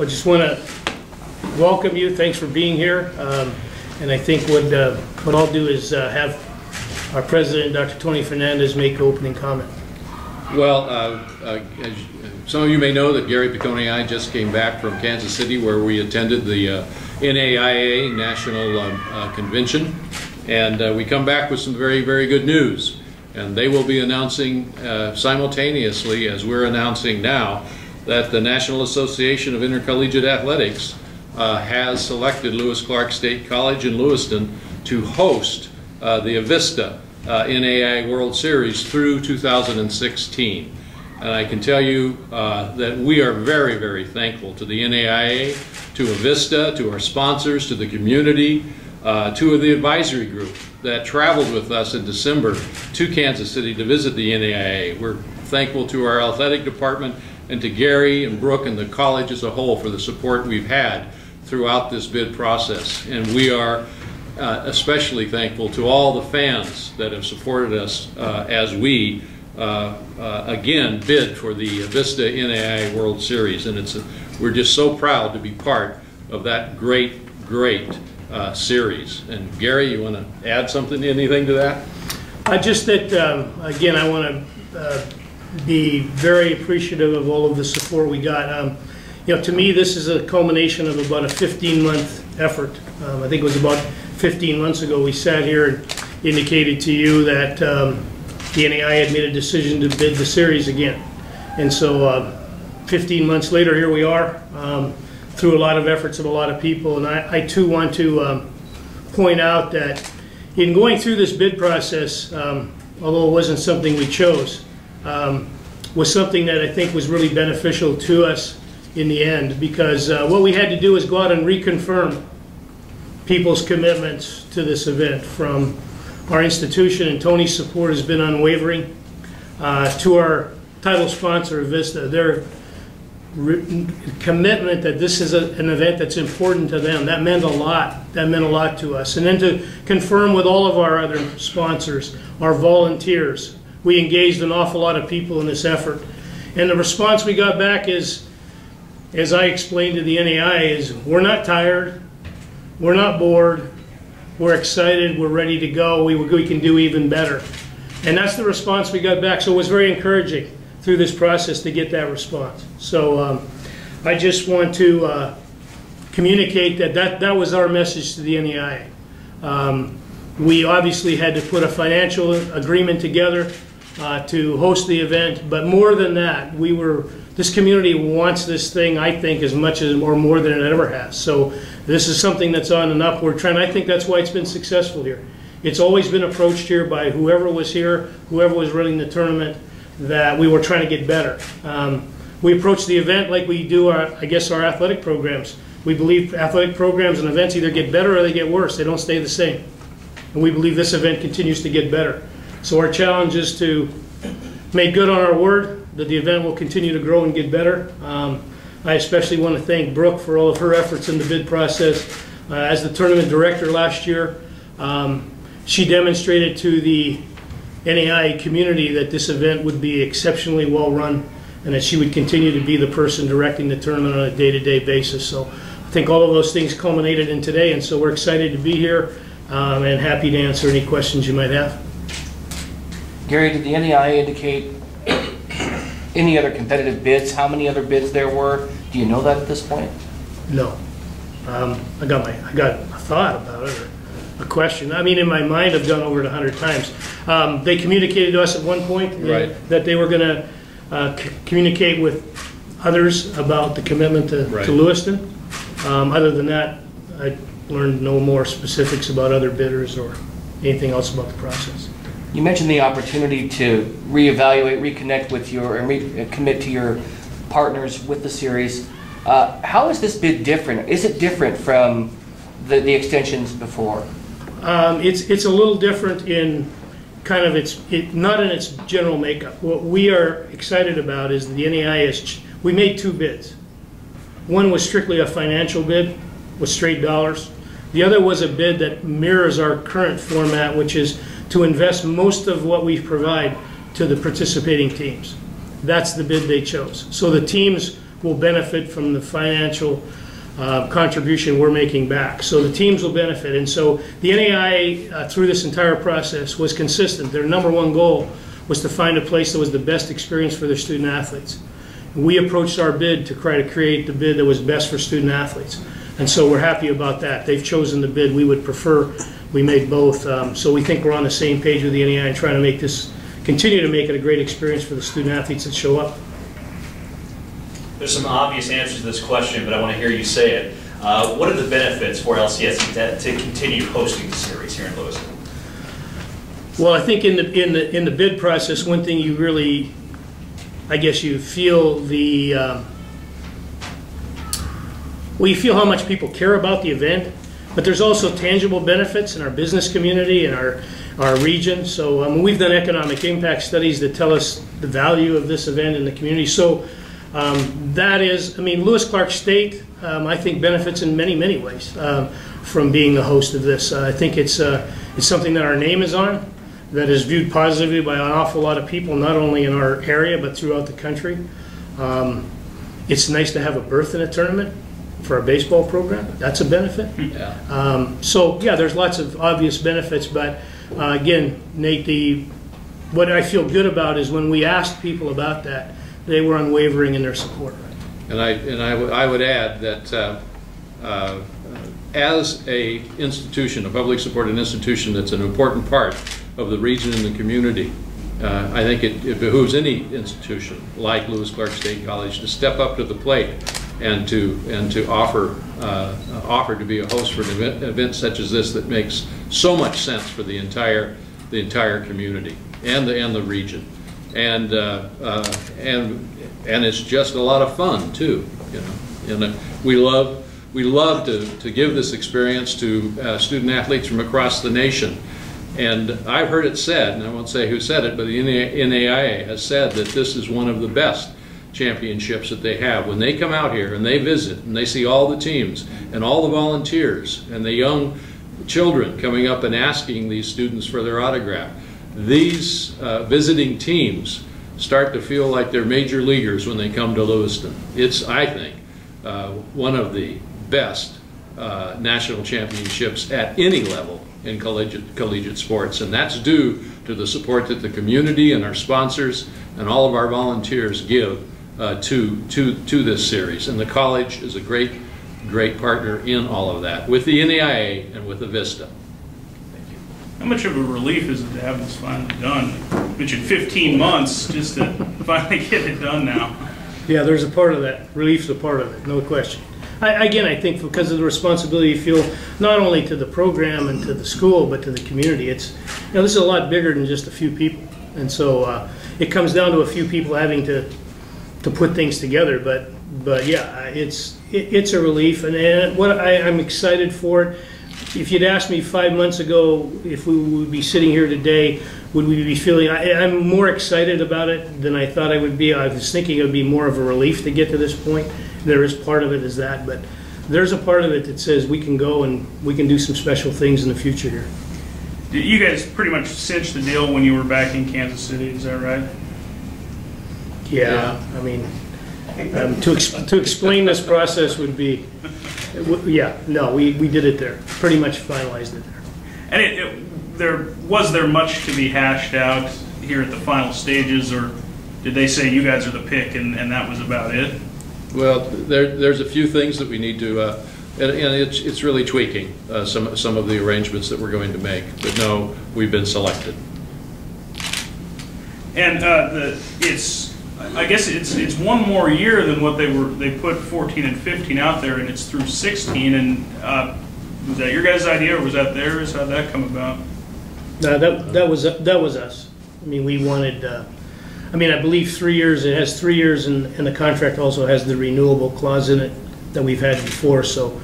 I just want to welcome you, thanks for being here. Um, And I think what, uh, what I'll do is uh, have our president, Dr. Tony Fernandez, make opening comment. Well, uh, uh, as some of you may know that Gary Picone and I just came back from Kansas City where we attended the uh, NAIA National um, uh, Convention. And we come back with some very, very good news. And they will be announcing simultaneously, as we're announcing now, that the National Association of Intercollegiate Athletics uh, has selected Lewis Clark State College in Lewiston to host uh, the Avista uh, NAIA World Series through 2016. And I can tell you uh, that we are very, very thankful to the NAIA, to Avista, to our sponsors, to the community, uh, to the advisory group that traveled with us in December to Kansas City to visit the NAIA. We're thankful to our athletic department and to Gary and Brooke and the college as a whole for the support we've had throughout this bid process. And we are uh, especially thankful to all the fans that have supported us uh, as we uh, uh, again bid for the Avista NAIA World Series. And it's a, we're just so proud to be part of that great, great uh, series. And Gary, you want to add something, anything to that? Just that, um, again, I want to be very appreciative of all of the support we got. Um, You know, to me, this is a culmination of about a 15-month effort. Um, I think it was about 15 months ago, we sat here and indicated to you that um, the NAI had made a decision to bid the series again. And so uh, 15 months later, here we are, um, through a lot of efforts of a lot of people. And I I too want to um, point out that in going through this bid process, um, although it wasn't something we chose, um, was something that I think was really beneficial to us in the end, because uh, what we had to do is go out and reconfirm people's commitments to this event from our institution, and Tony's support has been unwavering, uh, to our title sponsor, Avista. Their commitment that this is a- an event that's important to them, that meant a lot. That meant a lot to us. And then to confirm with all of our other sponsors, our volunteers, we engaged an awful lot of people in this effort. And the response we got back is, as I explained to the NAI, is we're not tired, we're not bored, we're excited, we're ready to go, we, we can do even better. And that's the response we got back. So it was very encouraging through this process to get that response. So um, I just want to uh, communicate that, that that was our message to the NEI. Um, we obviously had to put a financial agreement together uh, to host the event, but more than that, we were this community wants this thing, I think, as much as or more than it ever has. So this is something that's on an upward trend. I think that's why it's been successful here. It's always been approached here by whoever was here, whoever was running the tournament, that we were trying to get better. Um, we approach the event like we do, our, I guess, our athletic programs. We believe athletic programs and events either get better or they get worse. They don't stay the same. And we believe this event continues to get better. So our challenge is to make good on our word that the event will continue to grow and get better. Um, I especially want to thank Brooke for all of her efforts in the bid process. Uh, as the tournament director last year, um, she demonstrated to the NAI community that this event would be exceptionally well run and that she would continue to be the person directing the tournament on a day-to-day basis. So I think all of those things culminated in today, and so we're excited to be here um, and happy to answer any questions you might have. Gary, did the NEI indicate any other competitive bids? How many other bids there were? Do you know that at this point? No. Um, I got my, I got a thought about it, or a question. I mean, in my mind, I've gone over it a hundred times. Um, they communicated to us at one point uh, Right. that they were gonna, uh, c- communicate with others about the commitment to, Right. to Lewiston. Um, other than that, I learned no more specifics about other bidders or anything else about the process. You mentioned the opportunity to reevaluate, reconnect with your, and commit to your partners with the series. Uh, How is this bid different? Is it different from the, the extensions before? Um, it's, it's a little different in kind of its, it, not in its general makeup. What we are excited about is the NAI is, we made two bids. One was strictly a financial bid with straight dollars. The other was a bid that mirrors our current format, which is to invest most of what we provide to the participating teams. That's the bid they chose. So the teams will benefit from the financial uh, contribution we're making back. So the teams will benefit. And so the NAIA, uh, through this entire process, was consistent. Their number one goal was to find a place that was the best experience for their student athletes. We approached our bid to try to create the bid that was best for student athletes. And so we're happy about that. They've chosen the bid we would prefer. We made both. Um, so we think we're on the same page with the NEI and trying to make this, continue to make it a great experience for the student athletes that show up. There's some obvious answers to this question, but I want to hear you say it. Uh, What are the benefits for LCS to to continue hosting the series here in Lewiston? Well, I think in the, in the, in the bid process, one thing you really, I guess you feel the, um, well, you feel how much people care about the event, but there's also tangible benefits in our business community and our, our region. So um, we've done economic impact studies that tell us the value of this event in the community. So um, that is, I mean, Lewis Clark State, um, I think benefits in many, many ways um, from being the host of this. Uh, I think it's, uh, it's something that our name is on, that is viewed positively by an awful lot of people, not only in our area, but throughout the country. Um, it's nice to have a berth in a tournament for our baseball program. That's a benefit. Yeah. Um, so, yeah, there's lots of obvious benefits, but uh, again, Nate, the, what I feel good about is when we asked people about that, they were unwavering in their support. And I, and I would, I would add that uh, uh, as a institution, a public supported institution that's an important part of the region and the community, uh, I think it it behooves any institution like Lewis Clark State College to step up to the plate and to, and to offer, uh, offer to be a host for an event, event such as this that makes so much sense for the entire, the entire community and the, and the region. And, uh, uh, and, and it's just a lot of fun too, you know. And we love, we love to, to give this experience to uh, student athletes from across the nation. And I've heard it said, and I won't say who said it, but the NAIA has said that this is one of the best championships that they have. When they come out here and they visit and they see all the teams and all the volunteers and the young children coming up and asking these students for their autograph, these uh, visiting teams start to feel like they're major leaguers when they come to Lewiston. It's, I think, uh, one of the best uh, national championships at any level in collegiate, collegiate sports, and that's due to the support that the community and our sponsors and all of our volunteers give uh, to, to, to this series. And the college is a great, great partner in all of that, with the NAIA and with the Avista. Thank you. How much of a relief is it to have this finally done? You mentioned 15 months just to finally get it done now. Yeah, there's a part of that. Relief's a part of it, no question. I, again, I think because of the responsibility you feel not only to the program and to the school, but to the community. It's, you know, this is a lot bigger than just a few people. And so uh, it comes down to a few people having to, to put things together. But, but yeah, it's, it, it's a relief. And, and what I, I'm excited for. If you'd asked me five months ago if we would be sitting here today, would we be feeling, I, I'm more excited about it than I thought I would be. I was thinking it would be more of a relief to get to this point. There is part of it is that, but there's a part of it that says we can go and we can do some special things in the future here. You guys pretty much cinched the deal when you were back in Kansas City, is that right? Yeah, I mean, um, to, ex- to explain this process would be, it would- yeah, no, we, we did it there, pretty much finalized it there. And it, it, there was there much to be hashed out here at the final stages, or did they say you guys are the pick and, and that was about it? Well, there, there's a few things that we need to, uh, and, and it's, it's really tweaking uh, some, some of the arrangements that we're going to make. But no, we've been selected. And uh, the it's I guess it's it's one more year than what they were they put 14 and 15 out there, and it's through 16. And uh, was that your guys' idea, or was that theirs? How'd that come about? No, that, that was, that was us. I mean, we wanted, uh, I mean, I believe three years, it has three years and, and the contract also has the renewable clause in it that we've had before, so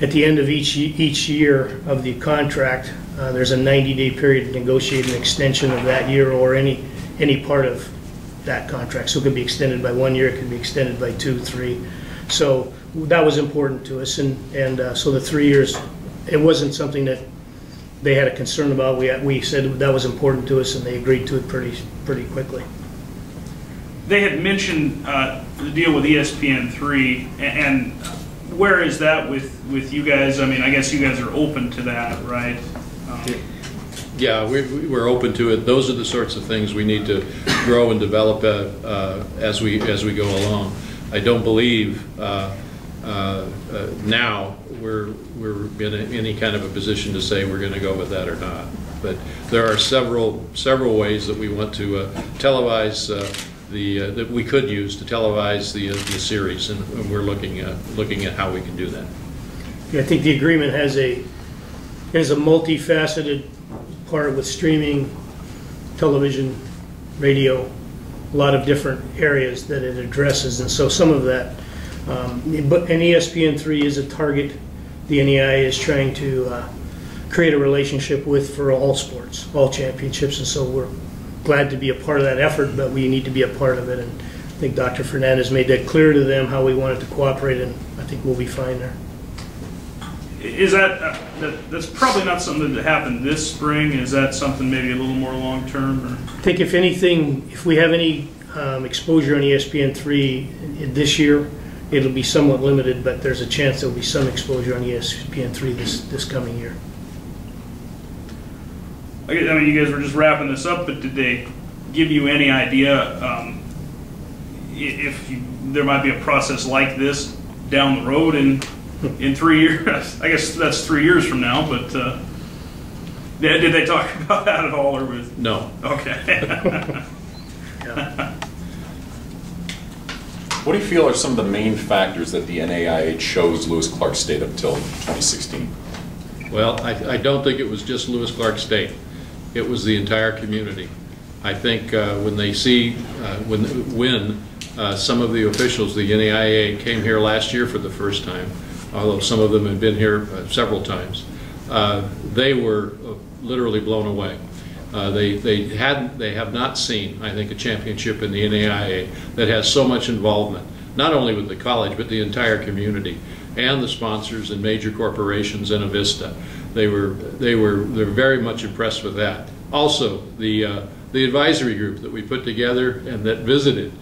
at the end of each, each year of the contract, uh, there's a 90-day period to negotiate an extension of that year or any, any part of that contract. So it could be extended by one year, it could be extended by two, three. So that was important to us, and, and uh, so the three years, it wasn't something that they had a concern about. We, we said that was important to us, and they agreed to it pretty, pretty quickly. they had mentioned uh, the deal with ESPN three, and where is that with with you guys? I mean, I guess you guys are open to that, right? Um, Yeah, we- we- we're open to it. Those are the sorts of things we need to grow and develop uh, uh, as we, as we go along. I don't believe uh, uh, uh, now we're, we're in a- any kind of a position to say we're going to go with that or not. But there are several, several ways that we want to uh, televise the, that we could use to televise the, the series, and and we're looking at, looking at how we can do that. I think the agreement has a, has a multifaceted part with streaming, television, radio, a lot of different areas that it addresses, and so some of that. um, But, and ESPN3 is a target the NEI is trying to uh, create a relationship with for all sports, all championships, and so we're glad to be a part of that effort, but we need to be a part of it, and I think Dr. Fernandez made that clear to them, how we wanted to cooperate, and I think we'll be fine there. Is that, uh, that that's probably not something that happened this spring? Is that something maybe a little more long term? Or I think if anything, if we have any um, exposure on ESPN3 this year, it'll be somewhat limited, but there's a chance there'll be some exposure on E ESPN3 this, this coming year. I guess- I mean, you guys were just wrapping this up, but did they give you any idea um, if you, there might be a process like this down the road in in three years? I guess that's three years from now, but uh, did did they talk about that at all, or was No. okay? What do you feel are some of the main factors that the NAIA chose Lewis Clark State up until 2016? Well, I, I don't think it was just Lewis Clark State. It was the entire community. I think uh, when they see, uh, when, when uh, some of the officials, the NAIA came here last year for the first time, although some of them had been here uh, several times, uh, they were uh, literally blown away. Uh, They, they had, they have not seen, I think, a championship in the NAIA that has so much involvement, not only with the college, but the entire community, and the sponsors and major corporations in Avista. They were, they were, they're very much impressed with that. Also, the, uh, the advisory group that we put together and that visited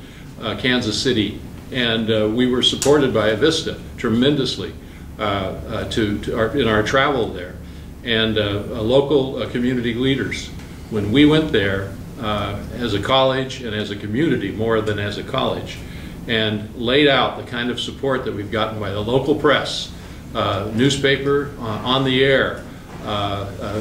Kansas City, and uh, we were supported by Avista tremendously uh, uh, to, to our, in our travel there and uh, local uh, community leaders. When we went there as a college and as a community, more than as a college, and laid out the kind of support that we've gotten by the local press, newspaper, on the air,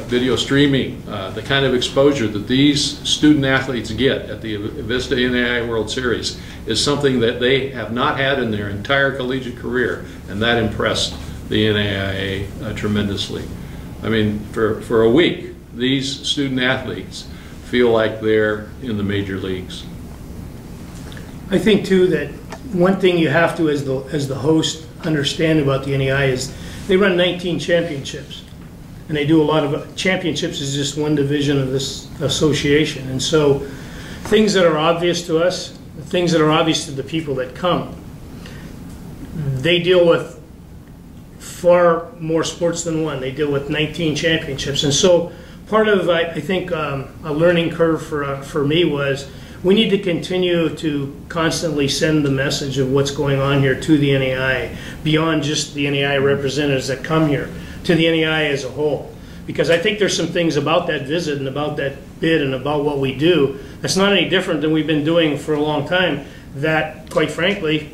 video streaming, uh, the kind of exposure that these student athletes get at the Avista NAI World Series is something that they have not had in their entire collegiate career, and that impressed the NAIA uh, tremendously. I mean, for, for a week, these student athletes feel like they're in the major leagues. I think too that one thing you have to, as the, as the host, understand about the NEI is they run 19 championships. And they do a lot of, championships is just one division of this association. And so things that are obvious to us, things that are obvious to the people that come, they deal with far more sports than one. They deal with 19 championships. And so part of, I, I think, um, a learning curve for, uh, for me was we need to continue to constantly send the message of what's going on here to the NAI, beyond just the NAI representatives that come here, to the NEI as a whole. Because I think there's some things about that visit and about that bid and about what we do that's not any different than we've been doing for a long time that, quite frankly,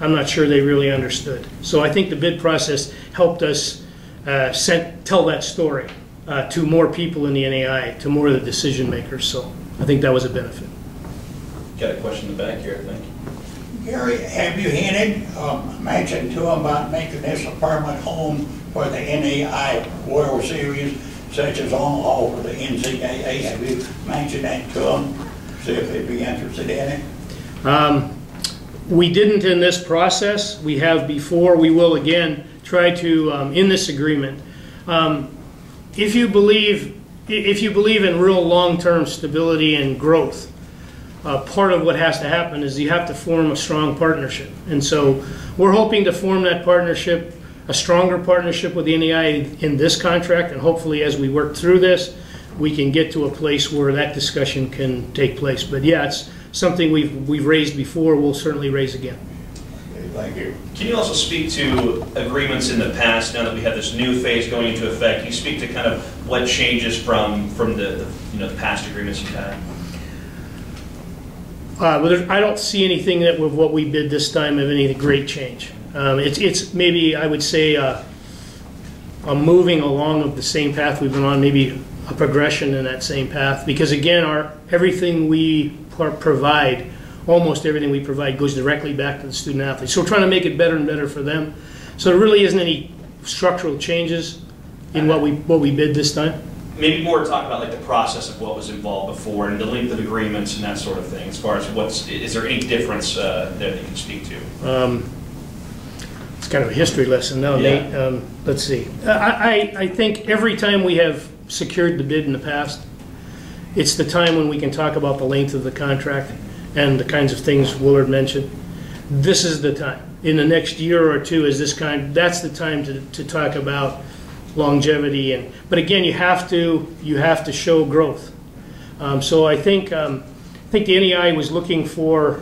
I'm not sure they really understood. So I think the bid process helped us uh, sent, tell that story uh, to more people in the NAI, to more of the decision makers. So I think that was a benefit. Got a question in the back here, I think. Gary, have you hinted, um, mentioned to them about making this a permanent home for the NAI World Series, such as all over the NCAA? Have you mentioned that to them, see if they'd be interested in it? Um, We didn't in this process. We have before. We will again try to, um, in this agreement. Um, If you believe, if you believe in real long-term stability and growth, uh, part of what has to happen is you have to form a strong partnership. And so we're hoping to form that partnership, a stronger partnership with the NEI in this contract, and hopefully as we work through this, we can get to a place where that discussion can take place. But yeah, it's something we've, we've raised before, we'll certainly raise again. Thank you. Can you also speak to agreements in the past, now that we have this new phase going into effect? Can you speak to kind of what changes from, from the, the, you know, the past agreements you've had? Uh, I don't see anything that with what we bid this time of any great change. Um, It's, it's maybe, I would say, uh, a moving along of the same path we've been on, maybe a progression in that same path. Because again, our, everything we pro- provide, almost everything we provide goes directly back to the student athletes. So we're trying to make it better and better for them. So there really isn't any structural changes in what we, what we bid this time. Maybe more talk about like the process of what was involved before and the length of agreements and that sort of thing, as far as what's, is there any difference uh, there that you can speak to? Um, It's kind of a history lesson now, Yeah. Nate. Um, Let's see. I, I, I think every time we have secured the bid in the past, it's the time when we can talk about the length of the contract and the kinds of things Willard mentioned. This is the time. In the next year or two, is this kind, that's the time to, to talk about longevity and, but again, you have to, you have to show growth. Um, So I think, um, I think the NEI was looking for,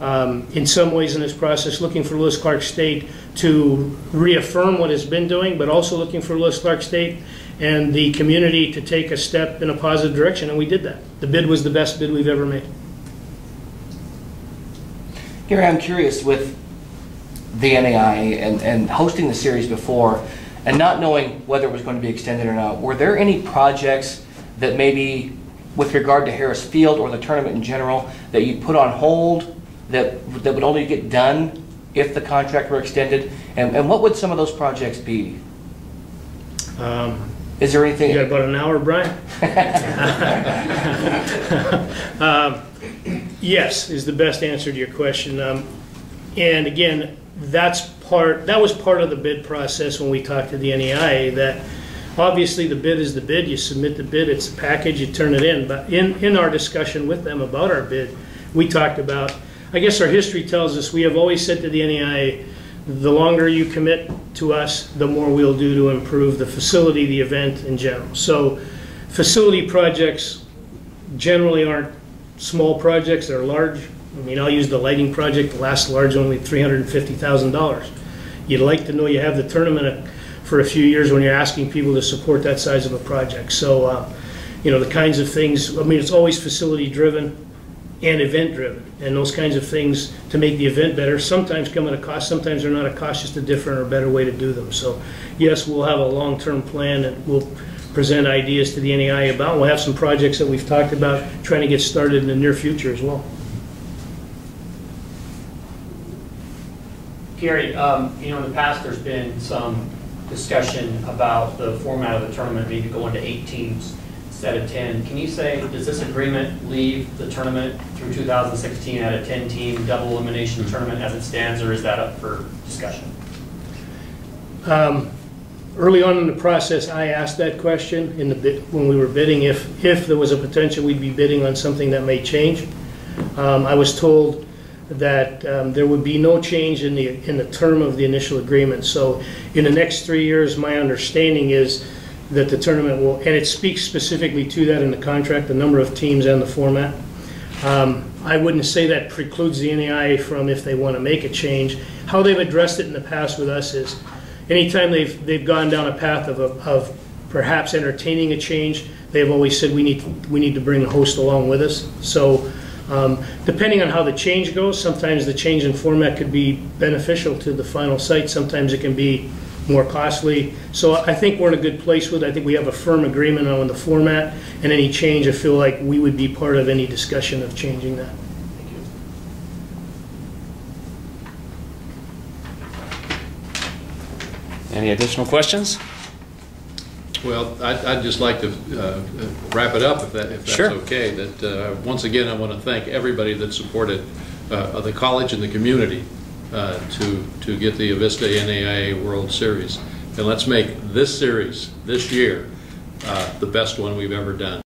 um, in some ways in this process, looking for Lewis Clark State to reaffirm what it's been doing, but also looking for Lewis Clark State and the community to take a step in a positive direction, and we did that. The bid was the best bid we've ever made. Gary, I'm curious with the NAI and, and hosting the series before and not knowing whether it was going to be extended or not, were there any projects that maybe with regard to Harris Field or the tournament in general that you put on hold that, that would only get done if the contract were extended? And, and what would some of those projects be? Um, Is there anything? You got about an hour, Brian? Um, Yes, is the best answer to your question. Um, And again, that's part, that was part of the bid process when we talked to the NAIA, that obviously the bid is the bid, you submit the bid, it's a package, you turn it in. But in, in our discussion with them about our bid, we talked about, I guess our history tells us, we have always said to the NAIA, the longer you commit to us, the more we'll do to improve the facility, the event in general. So facility projects generally aren't small projects, they're large. I mean, I'll use the lighting project, the last large, only $350,000. You'd like to know you have the tournament for a few years when you're asking people to support that size of a project. So, uh, you know, the kinds of things, I mean, it's always facility-driven and event-driven. And those kinds of things to make the event better, sometimes come at a cost, sometimes they're not a cost, just a different or better way to do them. So, yes, we'll have a long-term plan and we'll present ideas to the NEI about. We'll have some projects that we've talked about trying to get started in the near future as well. Gary, um, you know, in the past, there's been some discussion about the format of the tournament, maybe going to eight teams instead of 10. Can you say, does this agreement leave the tournament through 2016 at a 10-team double elimination tournament as it stands, or is that up for discussion? Um, Early on in the process, I asked that question in the when we were bidding, if, if there was a potential we'd be bidding on something that may change. Um, I was told that um, there would be no change in the, in the term of the initial agreement. So in the next three years, my understanding is that the tournament will, and it speaks specifically to that in the contract, the number of teams and the format. Um, I wouldn't say that precludes the NEI from if they want to make a change. How they've addressed it in the past with us is, anytime they've, they've gone down a path of, a- of perhaps entertaining a change, they've always said, we need, we need to bring the host along with us. So, um, depending on how the change goes, sometimes the change in format could be beneficial to the final site, sometimes it can be more costly. So I think we're in a good place with, it. I think we have a firm agreement on the format, and any change, I feel like we would be part of any discussion of changing that. Thank you. Any additional questions? Well, I'd, I'd just like to uh, wrap it up, if that, if that's Sure. okay. That, uh, once again, I want to thank everybody that supported uh, the college and the community uh, to, to get the Avista NAIA World Series. And let's make this series, this year, uh, the best one we've ever done.